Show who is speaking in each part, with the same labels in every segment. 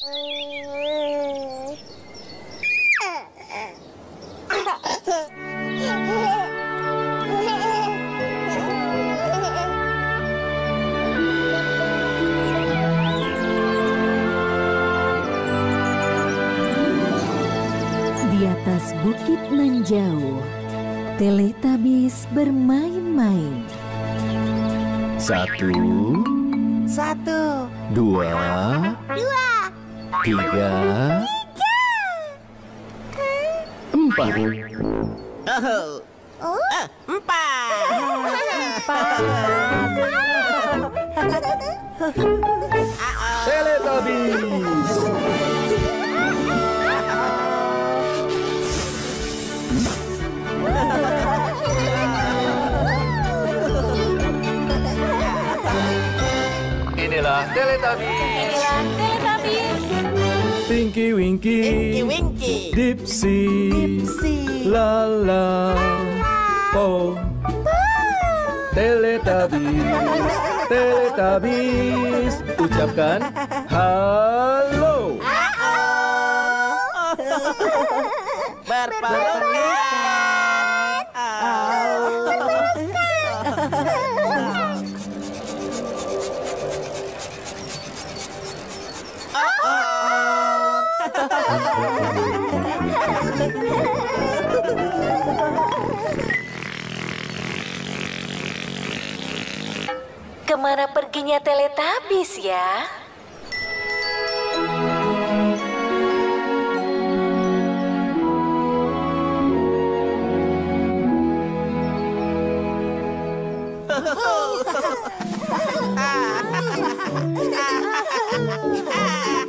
Speaker 1: Di atas bukit nan jauh, Teletubbies bermain-main.
Speaker 2: Satu,
Speaker 3: Satu,
Speaker 2: dua,
Speaker 3: dua,
Speaker 2: tiga, empat.
Speaker 4: Oh. Ah, empat.
Speaker 2: Teletubbies. Inilah Teletubbies. Tinky Winky,
Speaker 4: Winky Winky.
Speaker 2: Dipsy,
Speaker 3: si,
Speaker 2: Lala, Po, Teletubbies, Teletubbies. Ucapkan halo.
Speaker 4: Berpelukan.
Speaker 1: Ke mana perginya Teletubbies ya?
Speaker 3: putar,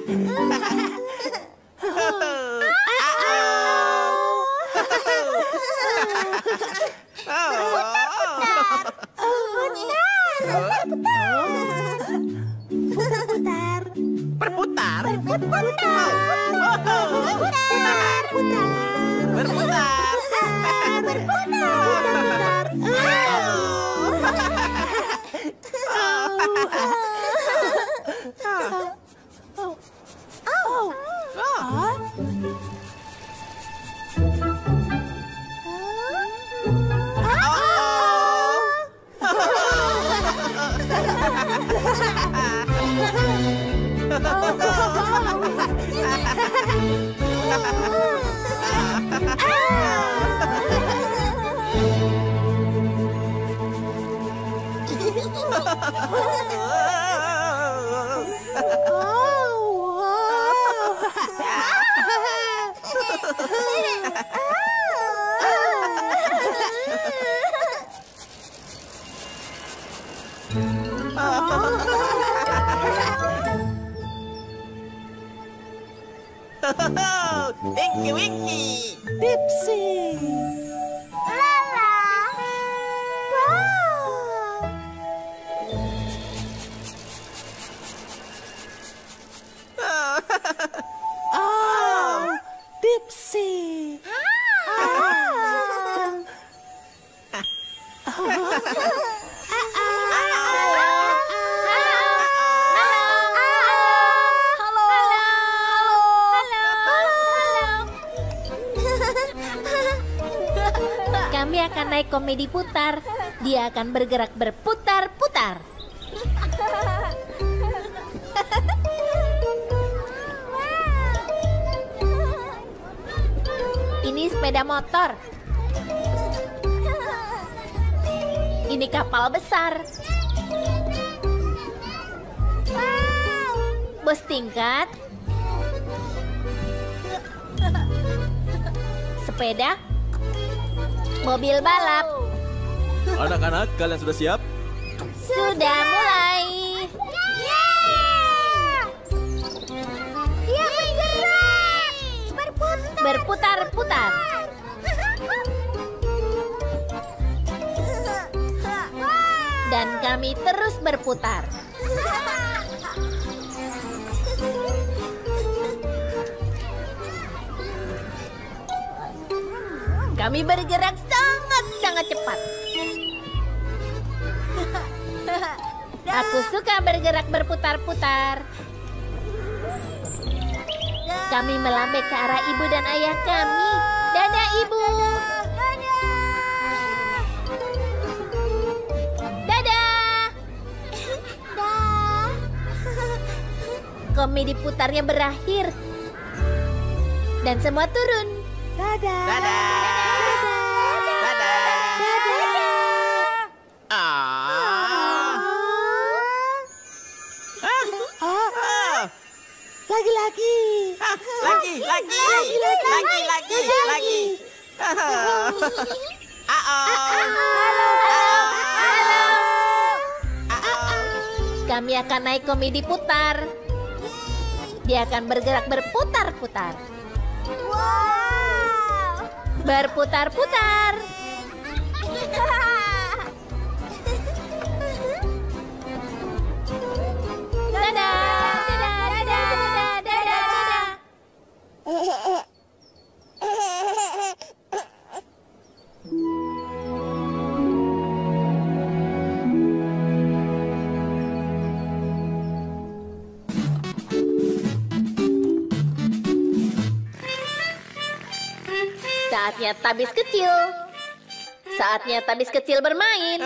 Speaker 5: komedi putar. Dia akan bergerak berputar-putar. Ini sepeda motor. Ini kapal besar. Bus tingkat. Sepeda. Mobil balap.
Speaker 2: Anak-anak, kalian sudah siap?
Speaker 5: Sudah mulai.
Speaker 3: Dia bergerak. Berputar.
Speaker 5: Berputar-putar. Dan kami terus berputar. Kami bergerak sangat-sangat cepat. Aku suka bergerak berputar-putar.
Speaker 3: Kami melambai ke arah ibu dan ayah kami. Dadah ibu. Dadah. Komedi putarnya berakhir. Dan semua turun.
Speaker 6: Dadah.
Speaker 4: Dadah. Dadah.
Speaker 3: Kami akan naik komedi putar. Dia akan bergerak berputar-putar. Berputar-putar. Saatnya tabis kecil. Saatnya tabis kecil bermain.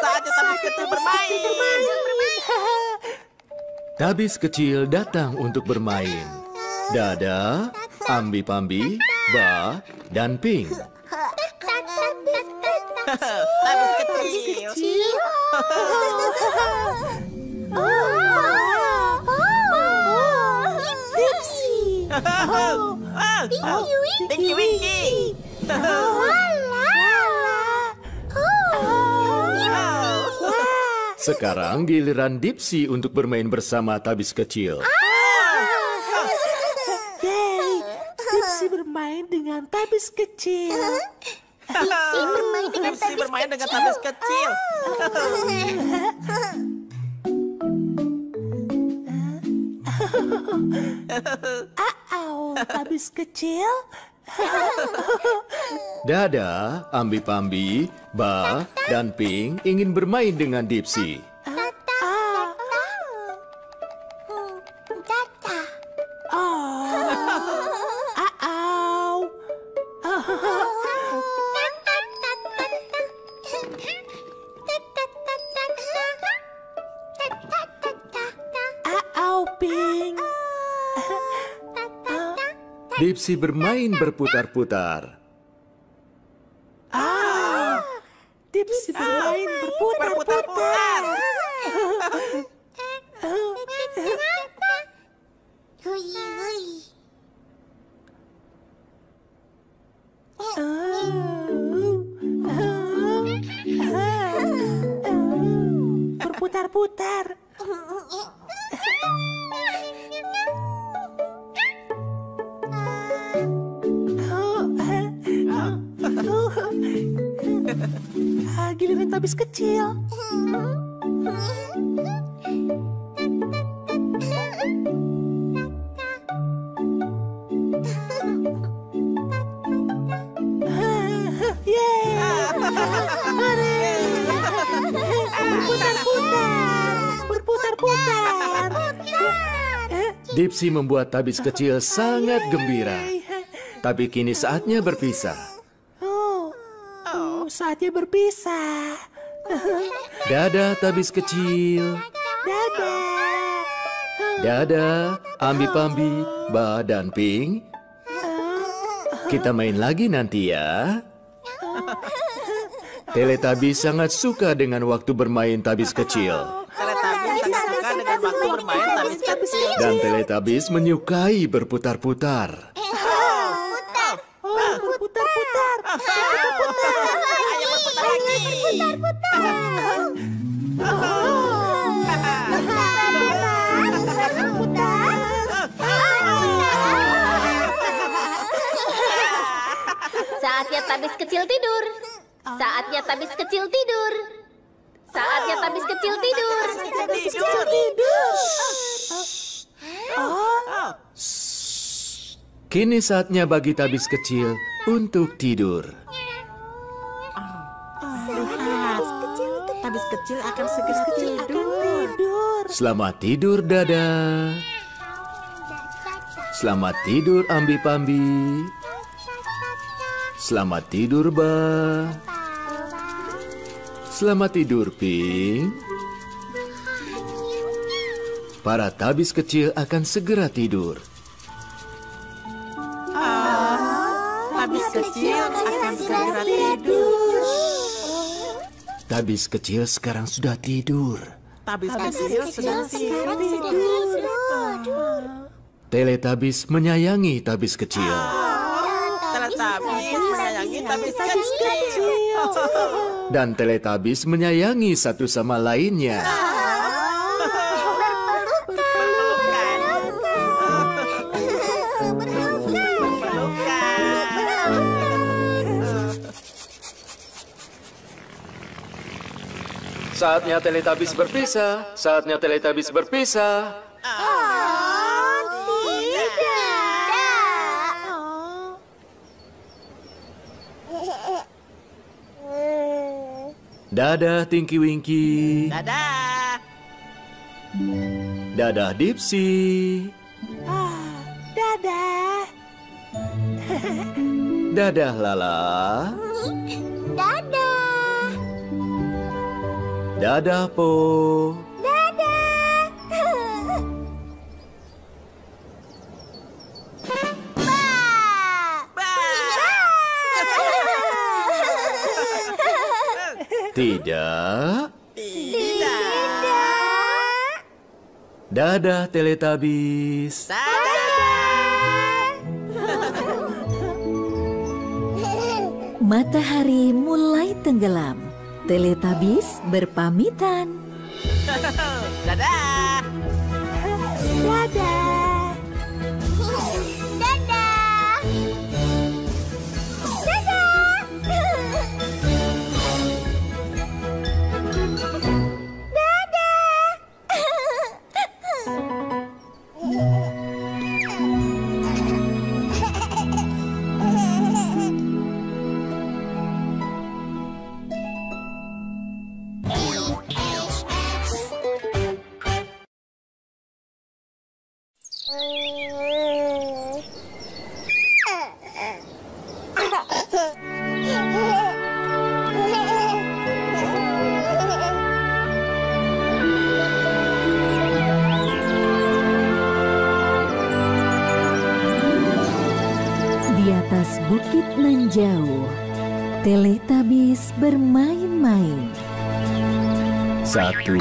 Speaker 4: Saatnya tabis kecil bermain.
Speaker 2: Tabis kecil datang untuk bermain. Dada, ambi-pambi, ba, dan ping.
Speaker 4: Ah, Winky.
Speaker 2: Sekarang giliran Dipsy untuk bermain bersama Tabis kecil.
Speaker 6: Yeay, Dipsy bermain dengan tabis kecil.
Speaker 4: Dipsy bermain dengan tabis kecil.
Speaker 6: Au, tabis kecil.
Speaker 2: Dada, ambi-pambi, ba, dan ping ingin bermain dengan Dipsy. Dipsy bermain berputar-putar.
Speaker 6: Dipsy bermain berputar-putar.
Speaker 4: Berputar-putar.
Speaker 6: Berputar-putar. Giliran tabis kecil.
Speaker 2: Dipsy membuat Tabis kecil sangat gembira. Tapi kini saatnya berpisah.
Speaker 6: Saatnya berpisah.
Speaker 2: Dadah Tabis kecil.
Speaker 6: Dadah.
Speaker 2: Dadah, ambi-pambi, ba, dan ping. Kita main lagi nanti ya. Teletubbies sangat suka dengan waktu bermain Tabis kecil.
Speaker 4: Teletubbies sangat suka dengan waktu bermain tabis kecil.
Speaker 2: Dan Teletubbies menyukai berputar-putar.
Speaker 6: Oh, berputar-putar.
Speaker 4: Ayo berputar lagi.
Speaker 3: Saatnya tabis kecil tidur. Saatnya tabis kecil tidur. Saatnya tabis kecil tidur.
Speaker 4: Tidur.
Speaker 2: Kini saatnya bagi Tabis kecil untuk tidur. Selamat tidur, Dada. Selamat tidur, Ambi Pambi. Selamat tidur, Ba. Selamat tidur, Ping. Para tabis kecil akan segera tidur.
Speaker 6: Habis kecil akan segera tidur.
Speaker 2: Tabis kecil sekarang sudah tidur.
Speaker 6: Tabis kecil sedang tidur.
Speaker 2: Teletubbies menyayangi tabis kecil.
Speaker 4: Teletubbies menyayangi tabis kecil.
Speaker 2: Dan Teletubbies menyayangi satu sama lainnya. Saatnya Teletubbies berpisah. Saatnya Teletubbies berpisah. Dadah Tinky Winky.
Speaker 4: Dadah.
Speaker 2: Dadah Dipsy.
Speaker 6: Dadah.
Speaker 2: Dadah Lala.
Speaker 3: Dadah
Speaker 2: Po.
Speaker 3: Dadah.
Speaker 2: Tidak.
Speaker 4: Tidak.
Speaker 2: Dadah Teletubbies.
Speaker 1: Matahari mulai tenggelam. Teletubbies berpamitan.
Speaker 4: Dadah.
Speaker 3: Dadah.
Speaker 1: Di atas bukit nan jauh, Teletubbies bermain-main.
Speaker 2: Satu,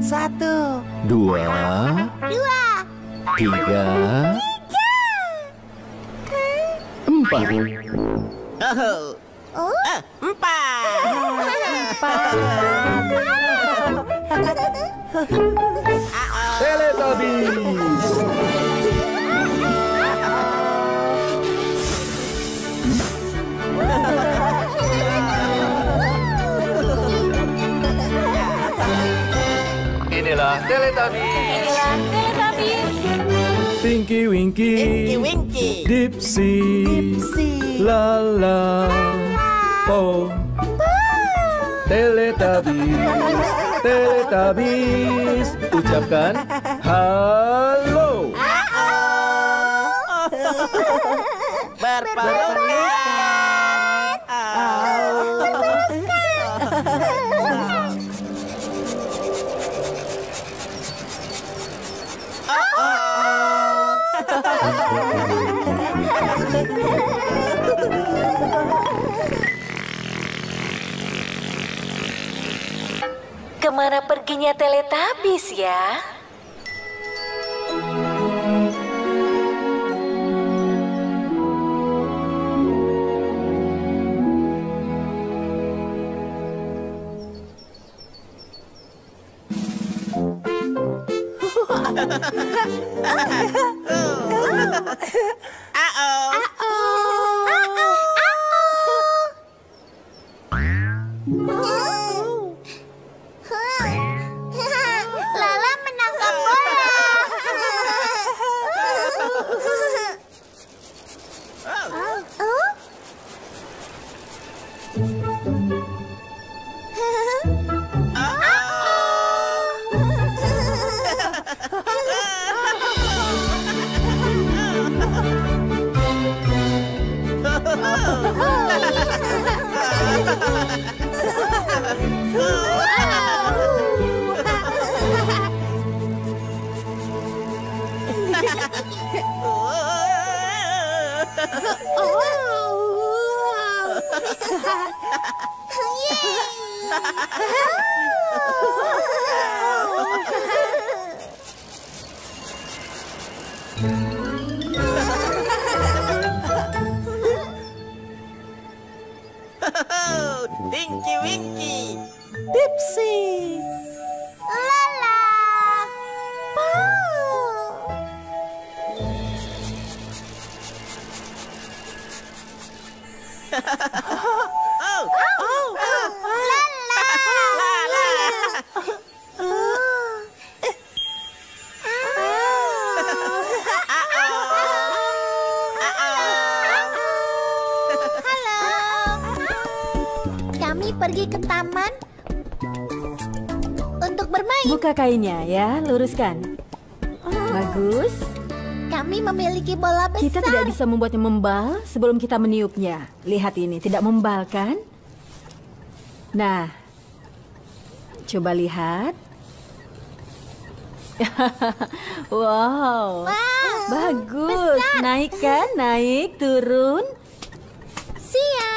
Speaker 6: Satu,
Speaker 2: dua, tiga, empat.
Speaker 4: Oh. Eh, empat.
Speaker 2: Teletubbies. Inilah Teletubbies. Tinky Winky.
Speaker 4: Winky Winky.
Speaker 2: Dipsy.
Speaker 6: si.
Speaker 2: Lala. Po. Teletubbies. Teletubbies. Ucapkan halo.
Speaker 4: Berpelukan.
Speaker 1: Ke mana perginya Teletubbies ya? Buka kainnya ya, luruskan. Bagus.
Speaker 3: Kami memiliki bola besar.
Speaker 1: Kita tidak bisa membuatnya membal sebelum kita meniupnya. Lihat ini, tidak membal kan? Nah, coba lihat. wow, bagus. Naik kan? Naik, turun.
Speaker 3: Siap.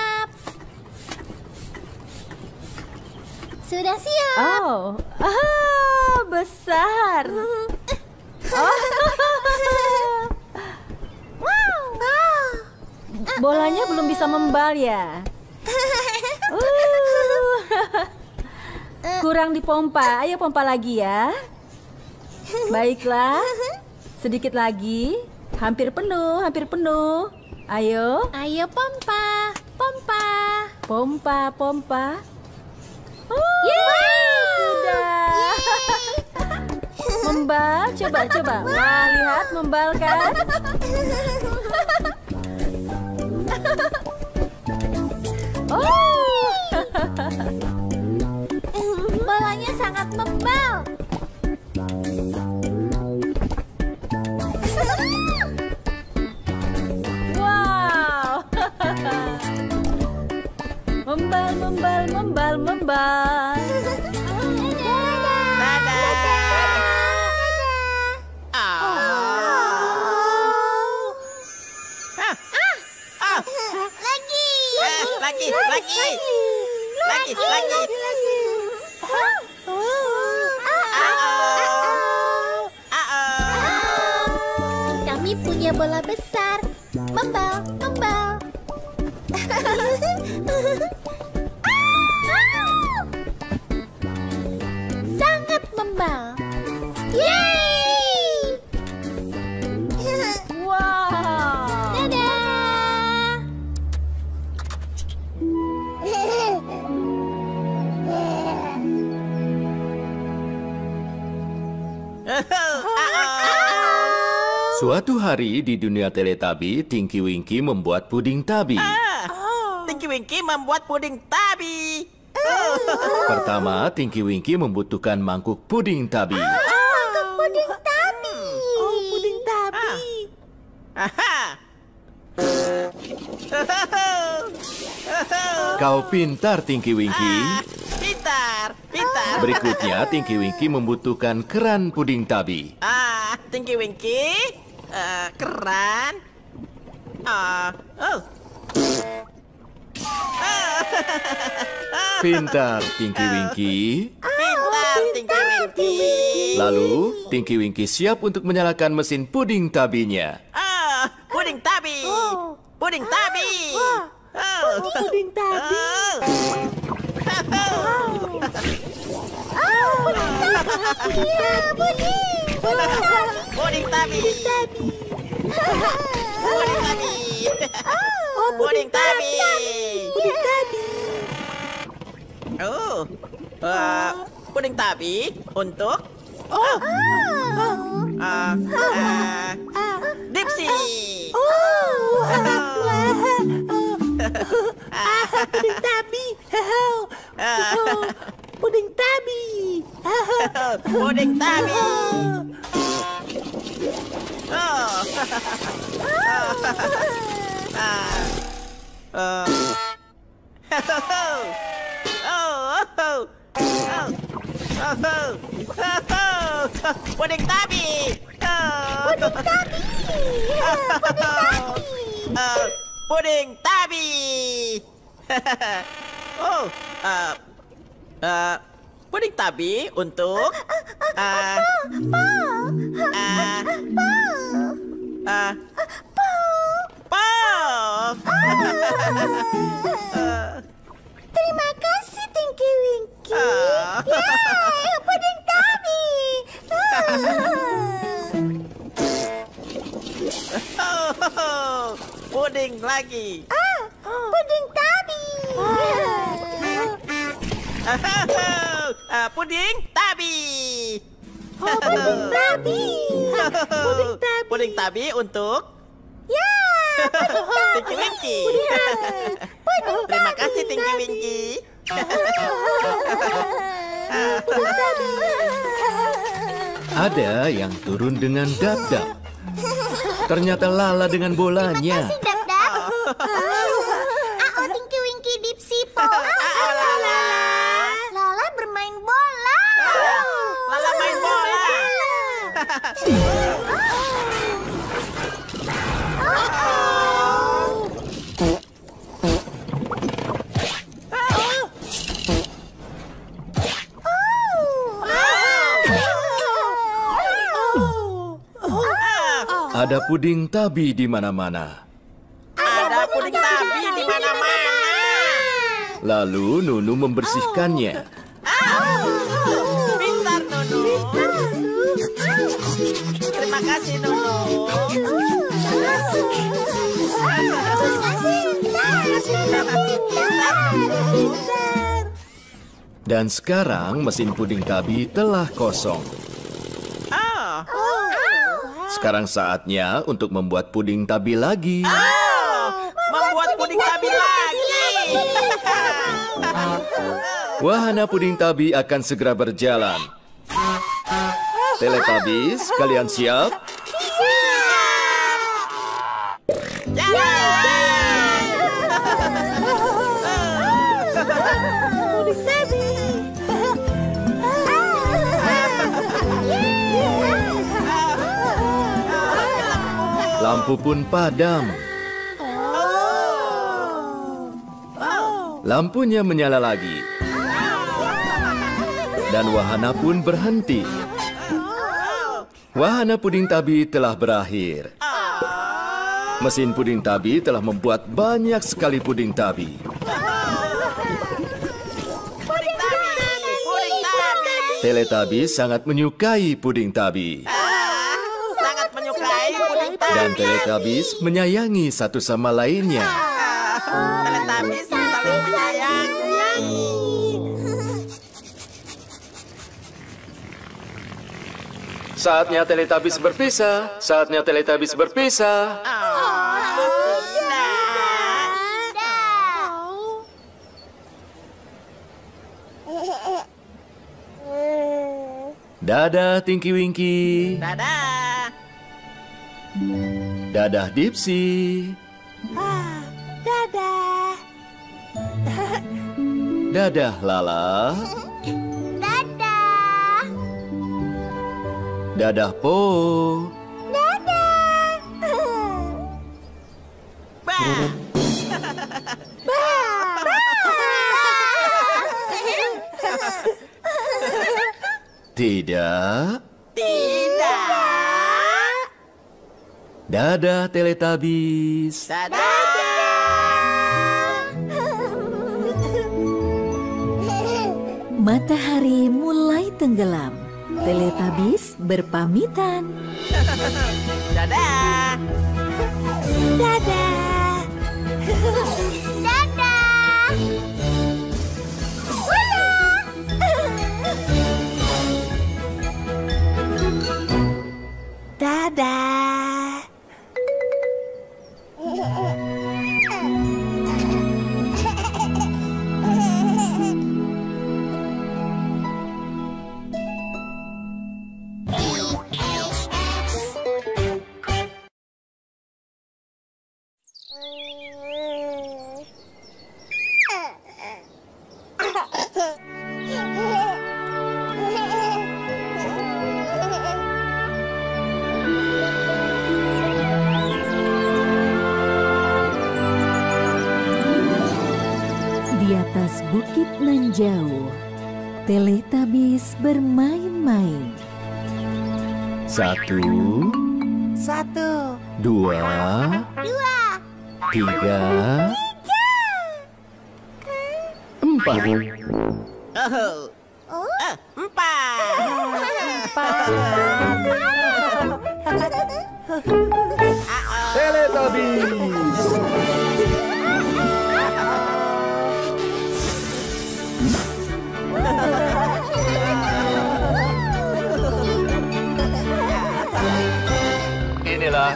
Speaker 3: Sudah siap.
Speaker 1: Oh, ah, besar. Oh.
Speaker 3: Wow.
Speaker 1: Bolanya belum bisa membal ya. Uh. Kurang dipompa. Ayo pompa lagi ya. Baiklah. Sedikit lagi. Hampir penuh, hampir penuh. Ayo,
Speaker 3: Ayo pompa, pompa.
Speaker 1: pompa, pompa. Oh,
Speaker 3: Yeay.
Speaker 1: sudah. Membal, coba, coba. Wah, lihat membal kan? Oh.
Speaker 3: Membal,
Speaker 2: hari di dunia Teletabi, Tinky Winky membuat puding tabi.
Speaker 4: Tinky Winky membuat puding tabi.
Speaker 2: Pertama, Tinky Winky membutuhkan mangkuk puding tabi.
Speaker 3: Puding tabi.
Speaker 6: Oh, puding tabi.
Speaker 4: Aha.
Speaker 2: Kau pintar, Tinky Winky.
Speaker 4: Pintar, pintar.
Speaker 2: Berikutnya, Tinky Winky membutuhkan keran puding tabi.
Speaker 4: Ah, Tinky Winky. Eh, keran. Ah, oh.
Speaker 2: Pintar, Tinky Winky.
Speaker 4: Pintar, Tinky Winky.
Speaker 2: Lalu, Tinky Winky siap untuk menyalakan mesin puding tabinya.
Speaker 4: Ah, puding tabi. Puding tabi. Oh.
Speaker 6: Puding tabi.
Speaker 4: Puding tabi. Puding tabi.
Speaker 6: Oh,
Speaker 4: Puding tabi.
Speaker 6: Puding tabi.
Speaker 4: Oh. Puding tabi untuk
Speaker 6: Oh,
Speaker 4: ah ah, Dipsy.
Speaker 6: oh. Ah, puding tabi. Oh, puding tabi.
Speaker 4: Puding tabi. Puding tabi. Puding tabi. Uh, puding tabi. oh, uh, uh, puding tabi untuk uh, uh, Ah.
Speaker 3: Terima kasih, Tinky Winky. Ya, puding ah, tabi.
Speaker 4: Oh, puding lagi.
Speaker 3: Ah, puding
Speaker 4: tabi. Oh, puding tabi.
Speaker 6: Oh, puding tabi. Puding tabi.
Speaker 4: Puding tabi untuk
Speaker 6: Ya.
Speaker 4: Tinky Winky. Terima kasih Tinky Winky.
Speaker 2: Ada yang turun dengan dap-dap. Ternyata Lala dengan bolanya.
Speaker 3: Dap. Ao
Speaker 2: Ada puding tabi di mana-mana.
Speaker 4: Ada puding tabi di mana-mana.
Speaker 2: Lalu Nunu membersihkannya.
Speaker 4: Pintar Nunu. Terima kasih Nunu.
Speaker 2: Dan sekarang mesin puding tabi telah kosong. Sekarang saatnya untuk membuat puding tabi lagi.
Speaker 4: Oh, membuat puding tabi lagi.
Speaker 2: Wahana puding tabi akan segera berjalan. Teletubbies, kalian siap? Lampu pun padam. Lampunya menyala lagi. Dan wahana pun berhenti. Wahana puding tabi telah berakhir. Mesin puding tabi telah membuat banyak sekali puding tabi.
Speaker 4: Puding tabi. Puding tabi.
Speaker 2: Teletubbies sangat menyukai puding tabi.
Speaker 4: Sangat menyukai puding tabi.
Speaker 2: Dan Teletubbies menyayangi satu sama lainnya.
Speaker 4: Teletubbies saling menyayangi.
Speaker 2: Saatnya Teletubbies berpisah. Saatnya Teletubbies berpisah.
Speaker 4: Oh, tidak.
Speaker 2: Dadah Tinky Winky.
Speaker 4: Dadah.
Speaker 2: Dadah Dipsy.
Speaker 6: Ah, dadah.
Speaker 2: Dadah Lala.
Speaker 3: Dadah.
Speaker 2: Dadah Po.
Speaker 4: Bah.
Speaker 2: Tidak.
Speaker 4: Tidak.
Speaker 2: Dadah Teletubbies.
Speaker 4: Dadah.
Speaker 1: Matahari mulai tenggelam. Teletubbies berpamitan.
Speaker 2: Satu,
Speaker 6: Satu.
Speaker 2: dua, tiga, empat.
Speaker 4: Oh. Eh, empat.
Speaker 2: Teletubbies.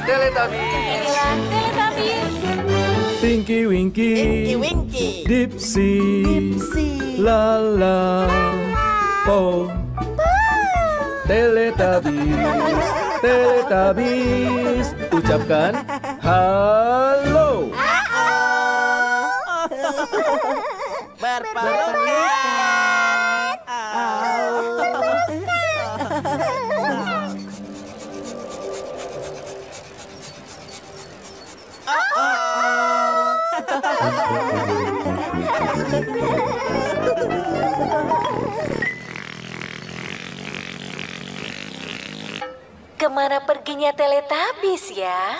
Speaker 2: Teletubbies.
Speaker 7: Teletubbies.
Speaker 2: Tinky Winky.
Speaker 6: Winky Winky.
Speaker 2: Dipsy. Lala. Po. Teletubbies. Teletubbies. Ucapkan halo.
Speaker 6: Ke
Speaker 4: mana perginya Teletubbies ya?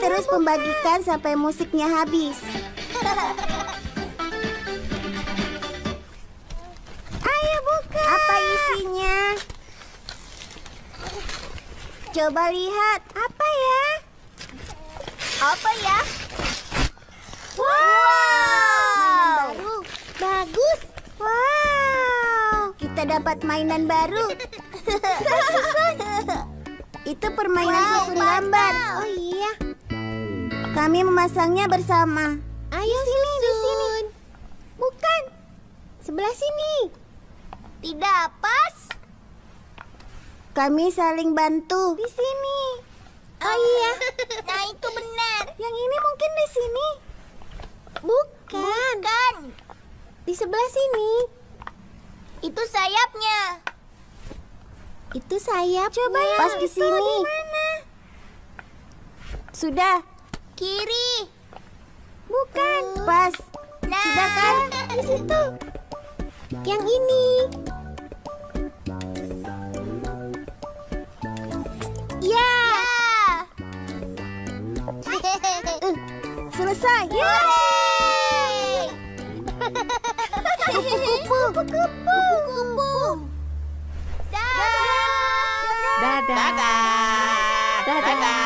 Speaker 7: Terus membagikan sampai musiknya habis. Ayo buka. Apa isinya? Coba lihat. Apa ya? Apa ya? Wow. Mainan baru. Bagus. Wow. Kita dapat mainan baru. Itu permainan susun gambar. Oh iya. Kami memasangnya bersama. Ayo di sini, di sini. Bukan. Sebelah sini. Tidak pas. Kami saling bantu. Di sini. Oh iya. Nah, itu benar. Yang ini mungkin di sini. Bukan. Bukan. Di sebelah sini. Itu sayapnya. Itu sayap. Coba ya. Pas di sini. Sudah. Kiri. Bukan. Pas. Sudah kan? Di situ. Yang ini. Ya. Eh, selesai. Kupu-kupu. Kupu-kupu.
Speaker 3: Dadah.
Speaker 6: Dadah. Dadah.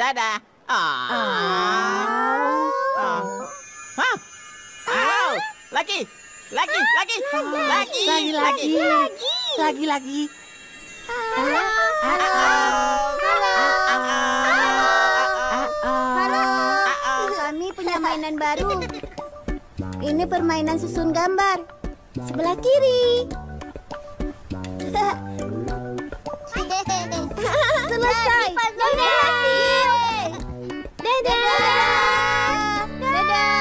Speaker 6: Dadah. Ah. Ah. Hah? Au. Lagi. Lagi, lagi. Lagi.
Speaker 3: Lagi lagi. Lagi lagi.
Speaker 7: Kami punya mainan baru. Ini permainan susun gambar. Sebelah kiri.
Speaker 3: Selesai. Puzzle berhasil. Dadah. Dadah.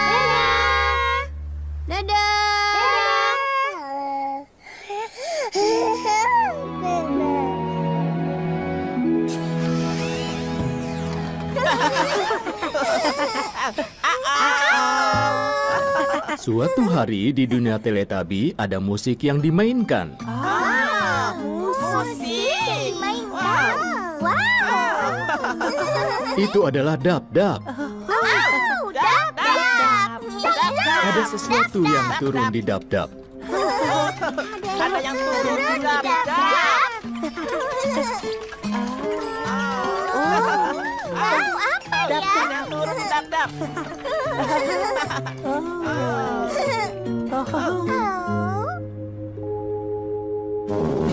Speaker 3: Dadah.
Speaker 2: Suatu hari di dunia Teletabi ada musik yang dimainkan.
Speaker 3: Musik. Mainkan. Wow.
Speaker 2: Itu adalah dap-dap.
Speaker 3: Wow. Dap, dap.
Speaker 2: Ada sesuatu yang turun di dap-dap.
Speaker 4: Ada yang turun di dap
Speaker 3: Dap,
Speaker 4: dap.
Speaker 3: dap. Wow, apa
Speaker 4: Dap
Speaker 3: ya?
Speaker 4: yang turun dap dap.
Speaker 3: Oh.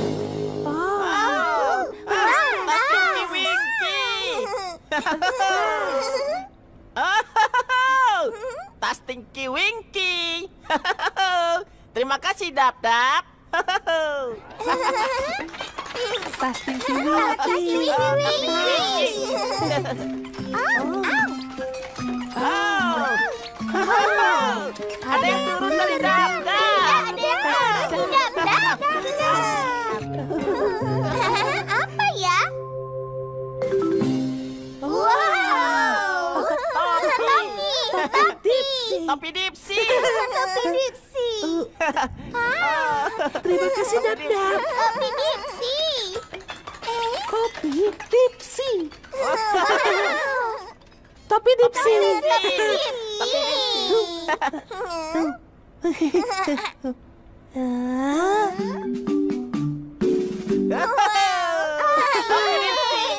Speaker 4: Oh, tas Tinky Winky. Terima kasih dap dap.
Speaker 6: Pasti
Speaker 4: Oh. Ada yang turun dari dap dap.
Speaker 3: Ada yang turun di dap, dap. Topi. Topi
Speaker 4: Dipsy.
Speaker 3: Topi Dipsy.
Speaker 6: Terima kasih Dap-Dap.
Speaker 3: Topi Dipsy.
Speaker 6: Kopi Dipsy. Topi Dipsy.
Speaker 3: Topi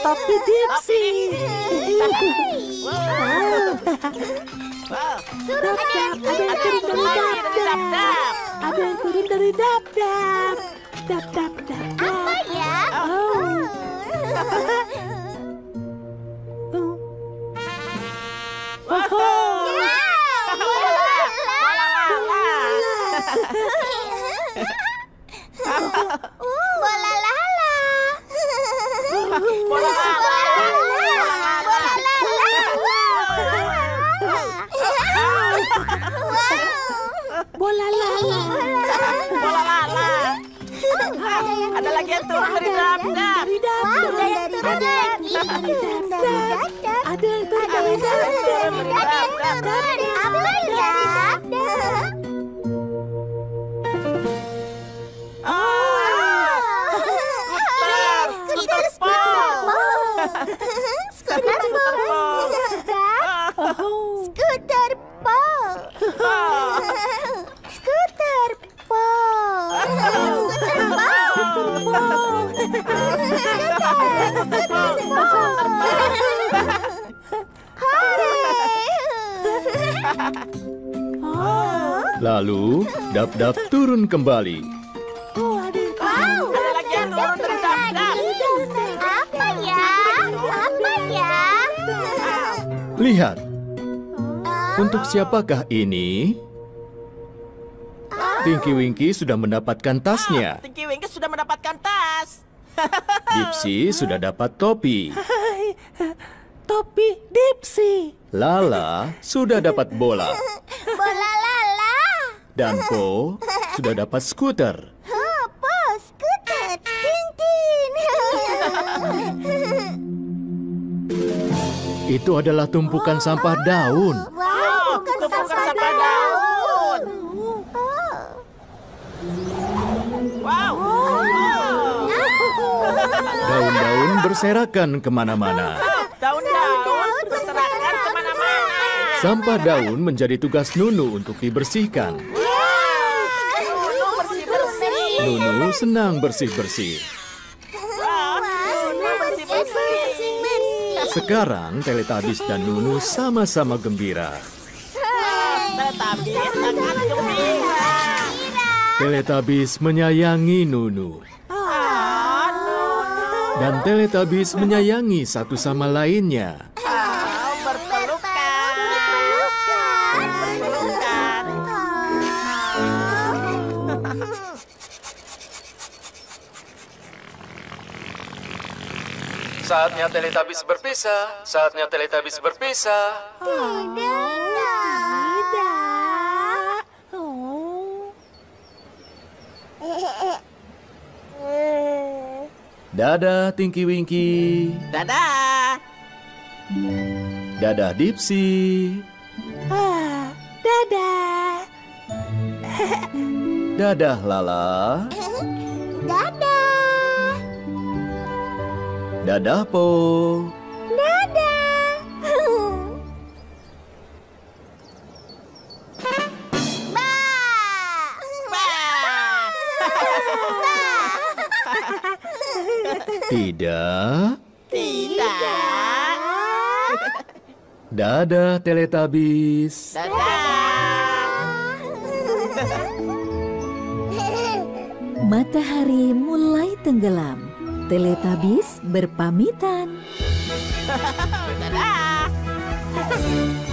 Speaker 6: Topi Dipsy. Dap-Dap. Ada yang turun dari
Speaker 4: Dap
Speaker 6: Dap-Dap.
Speaker 4: dap.
Speaker 6: Ada yang turun dari Dap-Dap. Dap-Dap. Dap-Dap.
Speaker 3: Apa ya?
Speaker 6: Oh.
Speaker 3: Bola lala.
Speaker 4: Bola
Speaker 3: Bola
Speaker 6: Bola lala.
Speaker 4: Bola lala. Ada lagi yang turun dari dap dap.
Speaker 6: Dari Dap-Dap.
Speaker 3: Ada lagi.
Speaker 6: Ada yang turun dari Dap-Dap.
Speaker 2: Lalu dap-dap turun kembali.
Speaker 3: Wow,
Speaker 4: Ada lagi yang turun dari dap dap.
Speaker 3: Apa ya? Apa ya?
Speaker 2: Lihat, untuk siapakah ini? Tinky Winky sudah mendapatkan tasnya.
Speaker 4: Tinky Winky sudah mendapatkan tas.
Speaker 2: Dipsy sudah dapat topi.
Speaker 6: Hai. Topi Dipsy.
Speaker 2: Lala sudah dapat bola. Dan Po sudah dapat skuter.
Speaker 3: Oh, bos, skuter. Tintin.
Speaker 2: Itu adalah tumpukan sampah daun.
Speaker 3: Wow, bukan
Speaker 4: Tumpukan
Speaker 3: sampah
Speaker 4: sampah daun.
Speaker 3: Oh.
Speaker 4: Wow.
Speaker 2: Daun-daun berserakan ke mana-mana.
Speaker 4: Daun-daun berserakan ke mana-mana.
Speaker 2: Sampah daun menjadi tugas Nunu untuk dibersihkan.
Speaker 4: Nunu
Speaker 2: senang bersih-bersih. Sekarang Teletubbies dan Nunu sama-sama gembira.
Speaker 4: Teletubbies gembira.
Speaker 2: Teletubbies menyayangi Nunu. Dan Teletubbies menyayangi satu sama lainnya. Saatnya Teletubbies berpisah. Saatnya Teletubbies berpisah.
Speaker 6: Tidak. Oh.
Speaker 2: Dadah Tinky Winky.
Speaker 4: Dadah.
Speaker 2: Dadah Dipsy.
Speaker 6: Ah, dadah.
Speaker 2: Dadah Lala.
Speaker 3: Dadah.
Speaker 2: Dadah Po.
Speaker 3: Dadah.
Speaker 2: Tidak.
Speaker 4: Tidak.
Speaker 2: Dadah Teletubbies.
Speaker 1: Matahari mulai tenggelam. Teletabis berpamitan.
Speaker 6: Dadah.